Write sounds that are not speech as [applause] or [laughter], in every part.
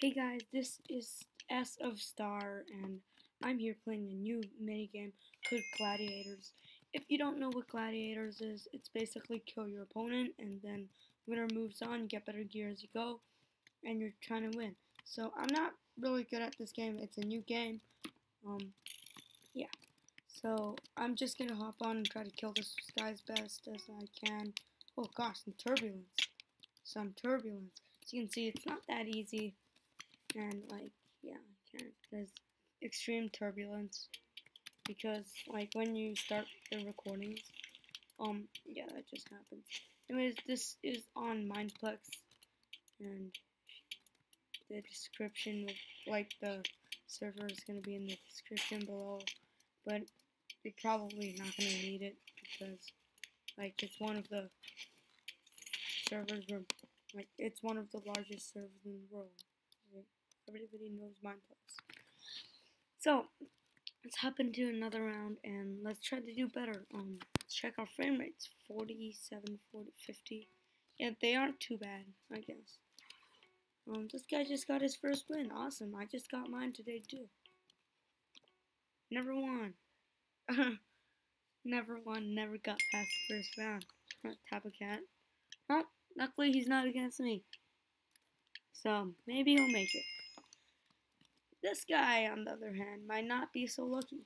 Hey guys, this is S of Star, and I'm here playing a new minigame called Gladiators. If you don't know what Gladiators is, it's basically kill your opponent, and then winner moves on, get better gear as you go, and you're trying to win. So I'm not really good at this game. It's a new game. Um, yeah. So I'm just gonna hop on and try to kill this guy as best as I can. Oh gosh, some turbulence. Some turbulence. As you can see, it's not that easy and like yeah can't there's extreme turbulence. Because like when you start the recordings um yeah that just happens. Anyways this is on Mineplex and the description like the server is going to be in the description below but you're probably not going to need it because like it's one of the servers where like it's one of the largest servers in the world Everybody knows Mineplex. So, let's hop into another round and let's try to do better. Um, let's check our frame rates. 47, 40, 50. Yeah, they aren't too bad, I guess. Um, this guy just got his first win. Awesome. I just got mine today, too. Never won. [laughs] never won, never got past the first round. Tap a cat. Oh, luckily he's not against me. So, maybe he'll make it. This guy, on the other hand, might not be so lucky.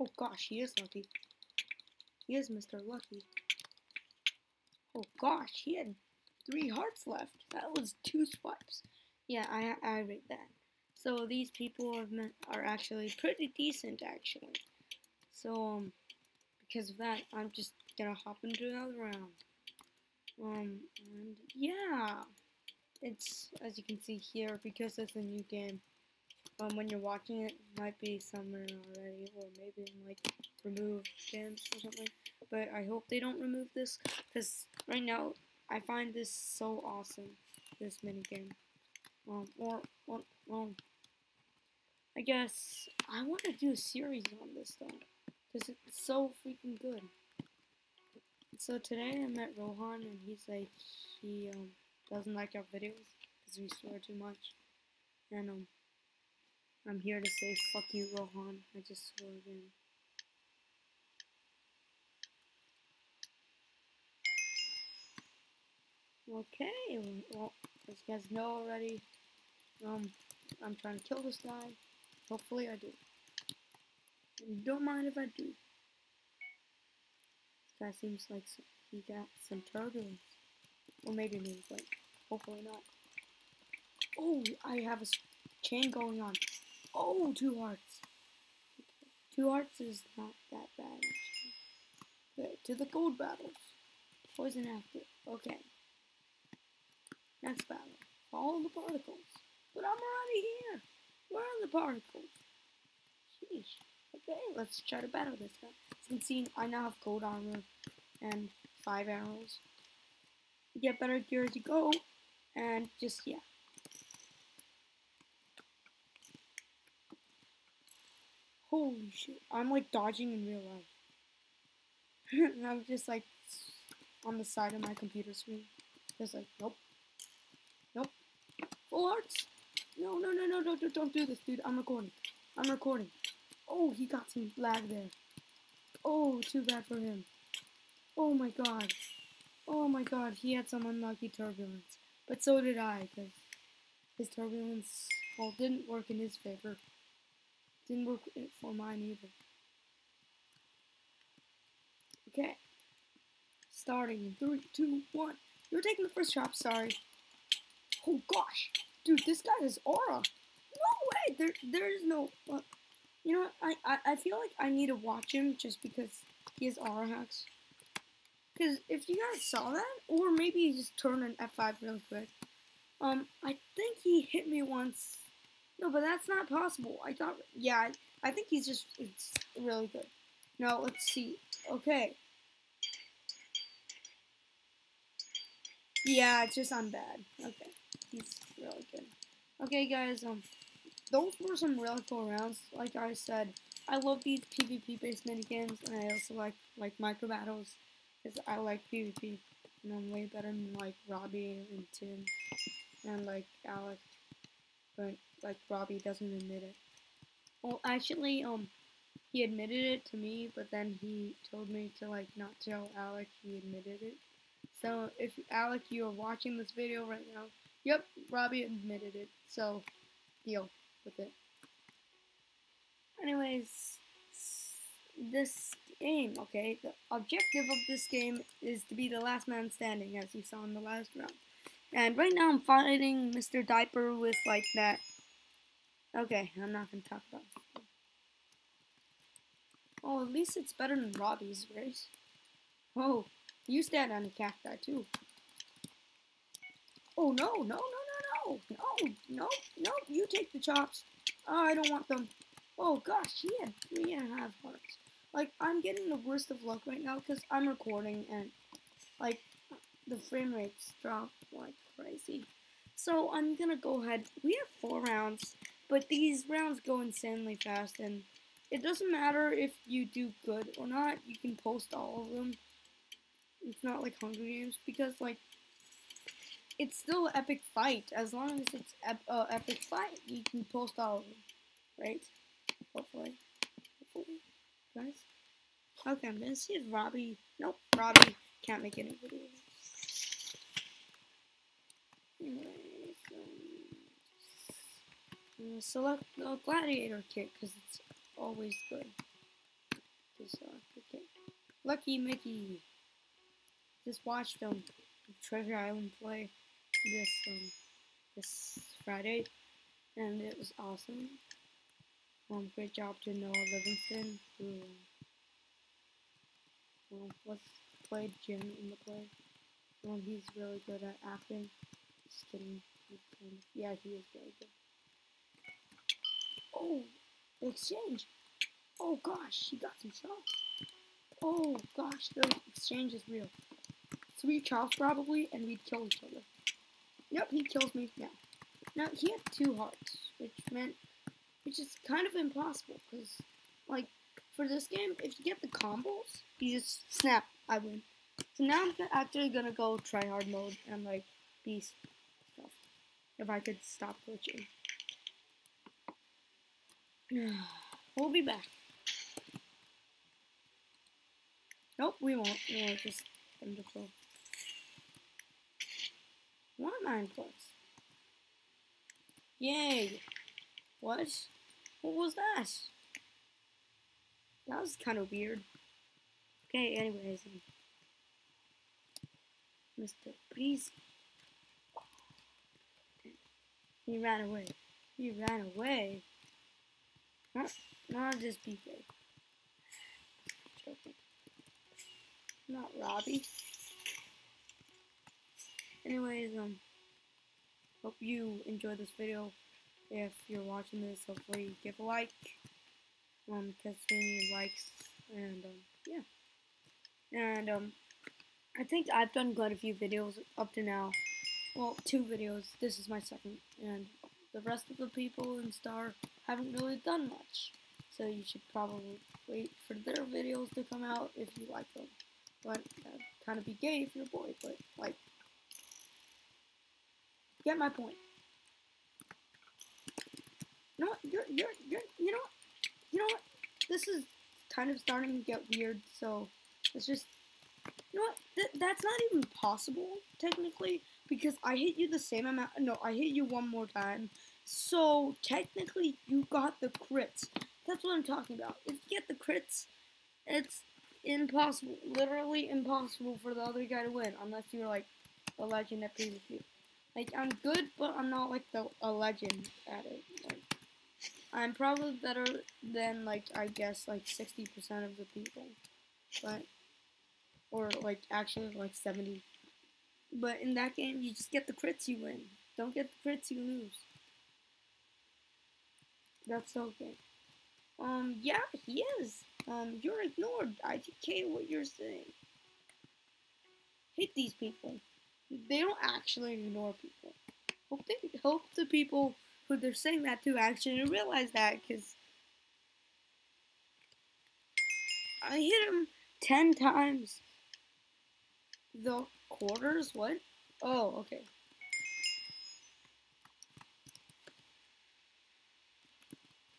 Oh gosh, he is lucky. He is Mr. Lucky. Oh gosh, he had three hearts left. That was two swipes. Yeah, I I rate that. So these people are are actually pretty decent, actually. So um, because of that, I'm just gonna hop into another round. Um, and yeah, it's as you can see here because it's a new game. Um, when you're watching it, it might be somewhere already, or maybe like remove games or something. But I hope they don't remove this because right now I find this so awesome. This mini game. Um, or well, I guess I want to do a series on this though, because it's so freaking good. So today I met Rohan and he's like he um, doesn't like our videos because we swear too much. And um I'm here to say fuck you Rohan. I just swore again. Okay, well as you guys know already, um I'm trying to kill this guy. Hopefully I do. And don't mind if I do. That seems like he got some turbulence. Or maybe me, but hopefully not. Oh, I have a chain going on. Oh, two hearts. Two hearts is not that bad, actually. Okay, to the gold battles. Poison active. Okay. Next battle. Follow the particles. But I'm already here. Where are the particles? Sheesh. Okay, let's try to battle this guy. As you can see, I now have gold armor and five arrows. You Get better gear as you go, and just, yeah. Holy shit, I'm like dodging in real life. and [laughs] I'm just like on the side of my computer screen. Just like, nope. Nope. Full hearts. No, no, no, no, no, don't do this, dude. I'm recording. I'm recording. Oh, he got some lag there. Oh, too bad for him. Oh my god. Oh my god, he had some unlucky turbulence. But so did I, because his turbulence, well, didn't work in his favor. Didn't work for mine either. Okay. Starting in three, two, one. You're taking the first shot, sorry. Oh gosh. Dude, this guy has aura. No way! There, there's no... Uh, you know? I, I, I feel like I need to watch him just because he has aura hacks. Because if you guys saw that, or maybe he just turned an F5 really quick. Um, I think he hit me once. No, but that's not possible. I thought, yeah, I, I think he's just, it's really good. Now, let's see. Okay. Yeah, it's just I'm bad. Okay. He's really good. Okay, guys, um, those were some really cool rounds. Like I said, I love these PvP based mini games, and I also like like micro battles because I like PvP, and I'm way better than like Robbie and Tim and like Alec, but like Robbie doesn't admit it. Well, actually, um, he admitted it to me, but then he told me to like not tell Alec he admitted it. So if Alec, you are watching this video right now, yep, Robbie admitted it. So deal with it. Anyways, this game, okay, the objective of this game is to be the last man standing, as you saw in the last round. And right now I'm fighting Mr. Diaper with like that. Okay, I'm not gonna talk about this. Oh, at least it's better than Robbie's race. Oh, you stand on a cacti too. Oh no, no, no, no, no, no, you take the chops. Oh, I don't want them. Oh gosh, he had three and a half hearts. Like, I'm getting the worst of luck right now because I'm recording and, like, the frame rates drop like crazy. So I'm gonna go ahead. We have four rounds, but these rounds go insanely fast, and it doesn't matter if you do good or not. You can post all of them. It's not like Hunger Games because like it's still epic fight. As long as it's ep uh, epic fight, you can post all of them, right? Hopefully, hopefully, guys. Okay, I'm gonna see if Robbie. Nope, Robbie can't make any videos. select the gladiator kit because it's always good to select the kit. Lucky Mickey. Just watched them Treasure Island play this um this Friday, and it was awesome. Um, great job to Noah Livingston who um, was played Jim in the play. Um, he's really good at acting. Just kidding. Yeah, he is very good. Oh, exchange. Oh gosh, he got some shots. Oh gosh, the exchange is real. Three chops probably, and we'd kill each other. Yep, he kills me now. Now, he had two hearts, which meant, which is kind of impossible, because, like, for this game, if you get the combos, you just snap, I win. So now I'm actually gonna go try hard mode and, like, beast stuff. If I could stop glitching. [sighs] we'll be back. Nope, we won't. We won't just end the flow. Nine plus. Yay! What? What was that? That was kind of weird. Okay, anyways. Mr. Please. He ran away. He ran away. Not, not just BK. Joking. Not Robbie. Anyways, um, hope you enjoy this video. If you're watching this, hopefully give a like. Um, because we need likes. And, um, yeah. And, um, I think I've done quite a few videos up to now. Well, two videos. This is my second. And the rest of the people in Star haven't really done much. So you should probably wait for their videos to come out if you like them. But uh, kind of be gay if you're a boy, but like, get my point. You know what? You're you're you're you know what? You know what? This is kind of starting to get weird. So let's just you know what? Th that's not even possible technically because I hit you the same amount. No, I hit you one more time. So technically, you got the crits. That's what I'm talking about. If you get the crits, it's impossible, literally impossible for the other guy to win unless you're like a legend at PvP. Like I'm good, but I'm not like the a legend at it. Like I'm probably better than like I guess like 60% of the people, but or like actually like 70. But in that game, you just get the crits, you win. Don't get the crits, you lose. That's okay. Um, yeah, he is. Um, you're ignored. IDK what you're saying. Hate these people. They don't actually ignore people. Hope they hope the people who they're saying that to actually realize that, because I hit him ten times. The quarters? What? Oh, okay.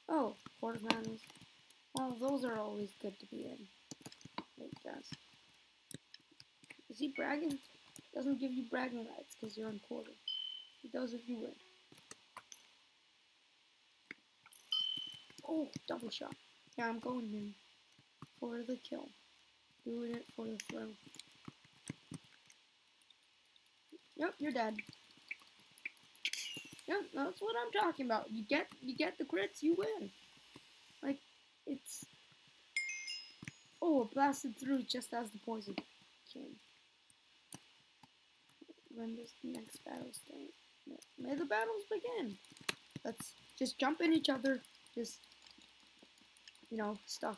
Oh, quarter quarterfinals. Well, those are always good to be in. Is he bragging? Doesn't give you bragging rights because you're in quarter. He does if you win. Oh, double shot. Yeah, I'm going in for the kill. Doing it for the throw. Yep, you're dead. Yep, that's what I'm talking about. You get you get the crits, you win. Like it's Oh, it blasted through just as the poison came. When does the next battle start? May the battles begin. Let's just jump in each other. Just you know, stuff.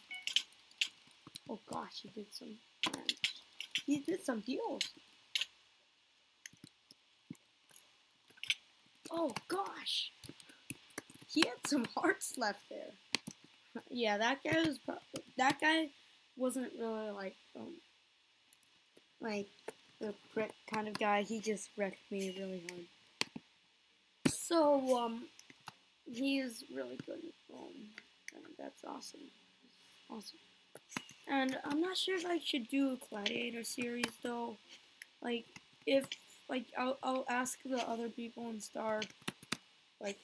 Oh gosh, he did some he did some deals. Oh gosh. He had some hearts left there. [laughs] Yeah, that guy was that guy wasn't really like um like the prick kind of guy. He just wrecked me really hard. So um he is really good. Um that's awesome. Awesome. And I'm not sure if I should do a gladiator series though. Like if like I'll I'll ask the other people in Star like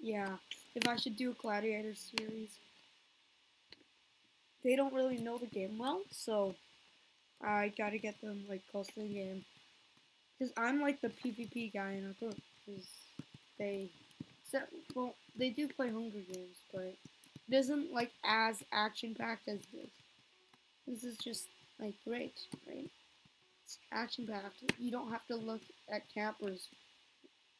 yeah, if I should do a gladiator series. They don't really know the game well, so I gotta get them like close to the game. Cause I'm like the PvP guy in our. Cause they, well, they do play Hunger Games, but it isn't like as action packed as this. This is just like great, right? It's action packed. You don't have to look at campers.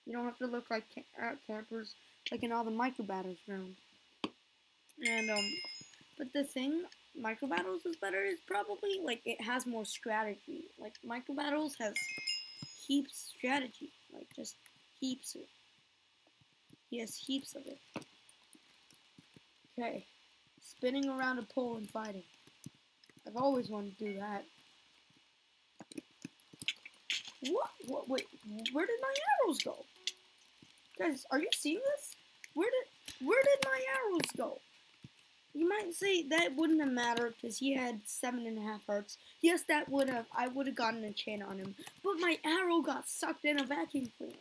You don't have to look like at campers like in all the micro battles round. And um, but the thing micro battles is better is probably like it has more strategy. Like micro battles has heaps strategy, like just heaps of. He has heaps of it. Okay, spinning around a pole and fighting. I've always wanted to do that. What? What? Wait, where did my arrows go? Guys, are you seeing this? Where did where did my arrows go? You might say that wouldn't have mattered because he had seven and a half hearts. Yes, that would have. I would have gotten a chain on him. But my arrow got sucked in a vacuum cleaner.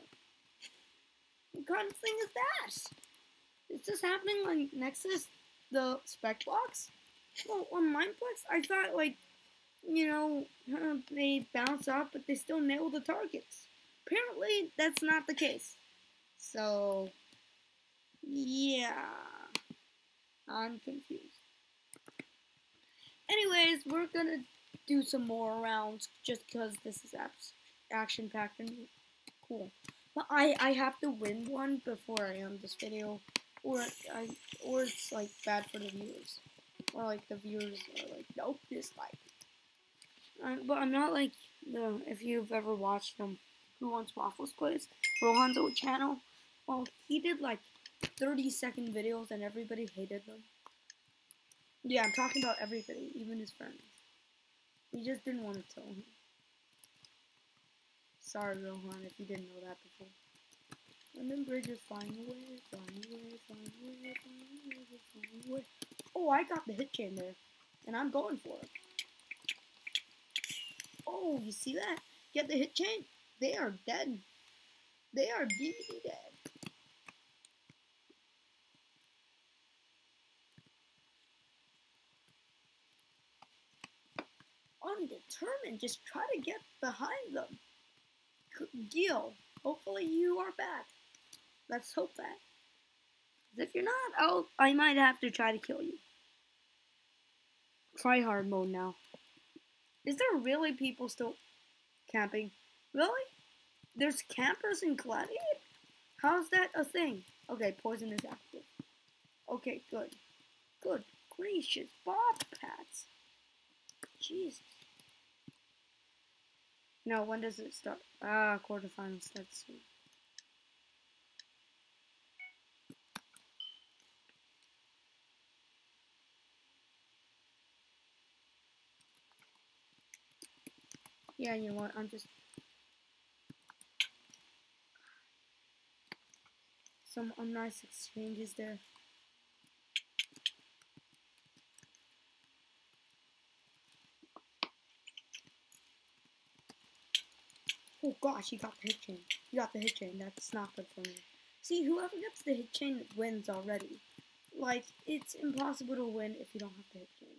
What kind of thing is that? Is this happening on Nexus, the spec box? Well, on Mineplex, I thought, like, you know, they bounce off, but they still nail the targets. Apparently, that's not the case. So, yeah. I'm confused. Anyways, we're gonna do some more rounds just because this is action packed and cool. But I I have to win one before I end this video, or I or it's like bad for the viewers, or like the viewers are like nope dislike. Uh, but I'm not like the if you've ever watched them, Who Wants Waffles plays Rohan's old channel. Well, he did like 30 second videos and everybody hated them. Yeah, I'm talking about everybody, even his friends. We just didn't want to tell him. Sorry, Rohan, if you didn't know that before. Bridge is flying away, flying away, flying away, flying away, flying away. Oh, I got the hit chain there, and I'm going for it. Oh, you see that? Get the hit chain? They are dead. They are DVD dead. undetermined. Just try to get behind them. Gil, hopefully you are back. Let's hope that. If you're not, I'll I might have to try to kill you. Try hard mode now. Is there really people still camping? Really? There's campers in Gladiator? How's that a thing? Okay, poison is active. Okay, good. Good gracious, Bobcats. Jesus. No, when does it start? Ah, quarterfinals. Let's see. Yeah, you know what? I'm just. Some nice exchanges there. Oh gosh, he got the hit chain. He got the hit chain. That's not good for me. See, whoever gets the hit chain wins already. Like, it's impossible to win if you don't have the hit chain.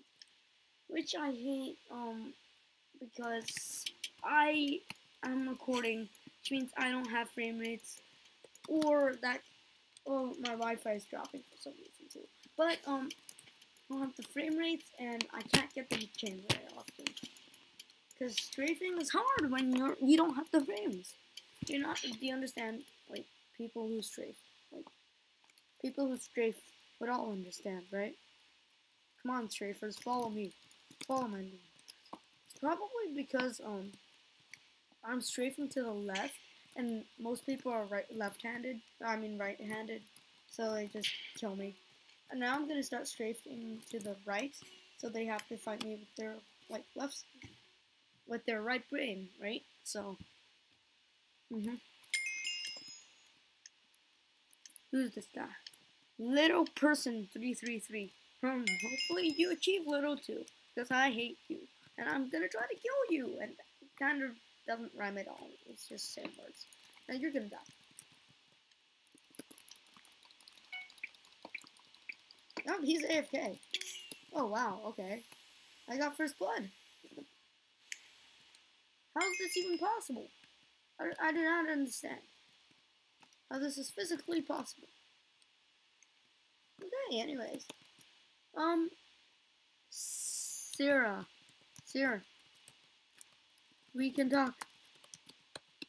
Which I hate, um, because I am recording, which means I don't have frame rates, or that, oh, my Wi-Fi is dropping for some reason too. But, um, I don't have the frame rates, and I can't get the hit chain. Because strafing is hard when you're you don't have the frames. You're not. Do you understand? Like people who strafe, like people who strafe would all understand, right? Come on, strafers, follow me. Follow my lead. It's probably because um I'm strafing to the left, and most people are right left-handed. I mean right-handed, so they just kill me. And now I'm gonna start strafing to the right, so they have to fight me with their like left with their right brain, right? So, mm-hmm. Who's this guy? Little person 333. Hmm, hopefully you achieve little too, because I hate you. And I'm gonna try to kill you, and kind of doesn't rhyme at all. It's just same words. And you're gonna die. Oh, he's AFK. Oh, wow, okay. I got first blood. How is this even possible? I, I do not understand how this is physically possible. Okay, anyways. Um, Sarah. Sarah. We can talk.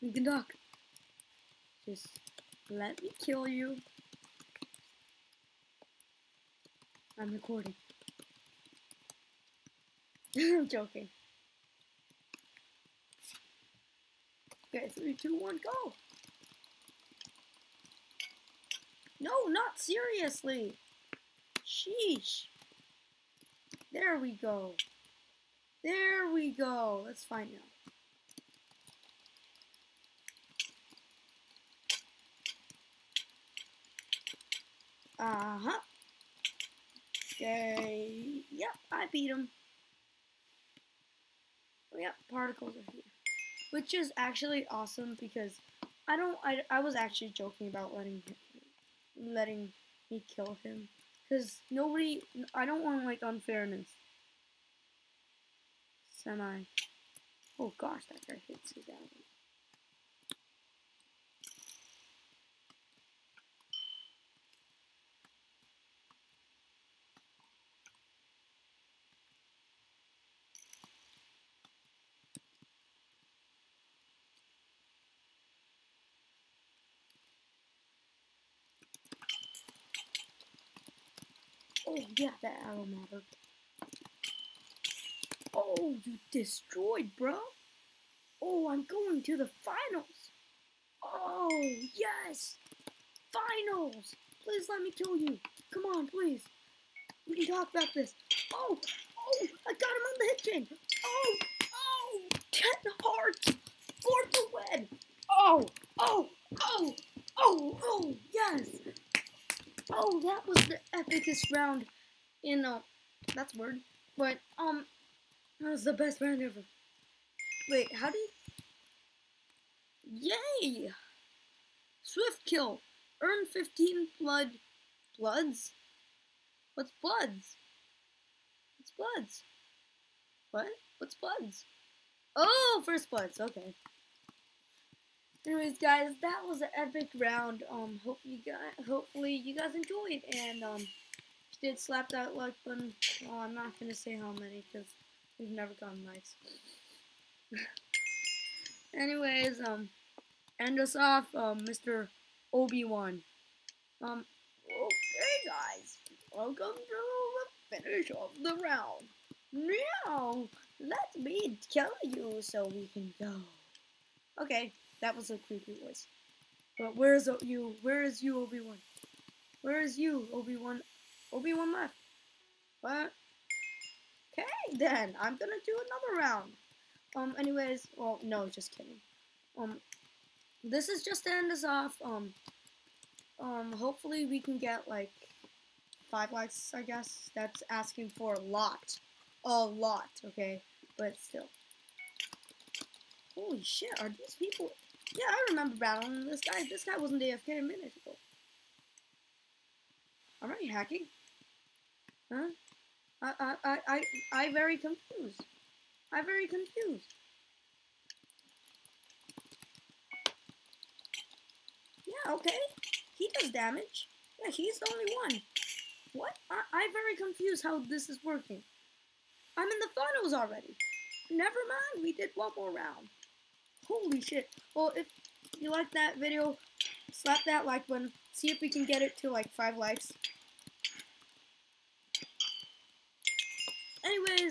We can talk. Just let me kill you. I'm recording. [laughs] I'm joking. Okay, three, two, one, go. No, not seriously. Sheesh. There we go. There we go. Let's find out. Uh-huh. Okay. Yep, I beat him. Oh, yep, particles are here which is actually awesome because I don't. I, I was actually joking about letting letting me kill him because nobody. I don't want like unfairness. Semi. Oh gosh, that guy hits me down. Oh, yeah, that arrow mattered. Oh, you destroyed, bro. Oh, I'm going to the finals. Oh, yes. Finals. Please let me kill you. Come on, please. We can talk about this. Oh, oh, I got him on the hit chain. Oh, oh, ten hearts for the win. Oh, oh, oh, oh, oh, yes. Oh, that was the epicest round in, know, that's weird. But, um, that was the best round ever. Wait, how do you... Yay! Swift kill. Earn 15 blood... Bloods? What's bloods? What's bloods? What? What's bloods? Oh, first bloods. Okay. Anyways, guys, that was an epic round. Um, hope you guys, hopefully you guys enjoyed, and um, you did, slap that like button. Well, I'm not gonna say how many because we've never gotten likes. [laughs] Anyways, um, end us off, um, Mr. Obi Wan. Um, okay, guys, welcome to the finish of the round. Now, let me kill you so we can go. Okay. That was a creepy voice. But where is you? Where is you, Obi-Wan? Where is you, Obi-Wan? Obi-Wan left. What? Okay, then. I'm gonna do another round. Um, anyways, well, no, just kidding. Um, this is just to end us off. Um, um, hopefully we can get like five likes, I guess. That's asking for a lot. A lot, okay? But still. Holy shit, are these people... Yeah, I remember battling this guy. This guy wasn't AFK a minute ago. I hacking? Huh? I, I, I, I, I very confused. I very confused. Yeah, okay. He does damage. Yeah, he's the only one. What? I, I'm very confused how this is working. I'm in the finals already. Never mind, we did one more round. Holy shit. Well, if you like that video, slap that like button. See if we can get it to like 5 likes.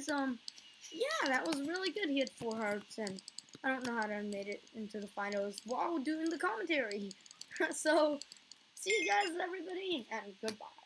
Um, yeah, that was really good. He had 4 hearts, and I don't know how to made it into the finals while doing the commentary. [laughs] so, see you guys, everybody, and goodbye.